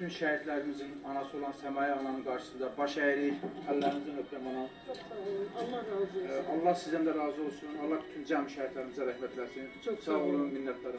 bütün şəhidlərimizin anası olan Səmaya ananın qarşısında baş əyirik, əllərinizin öpürəm ana. Çox sağ olun. Allah razı olsun. Allah sizdən də razı olsun. Allah bütün cəm şəhidlərimizə rəhmət eləsin. Çox sağ olun, minnətdaram.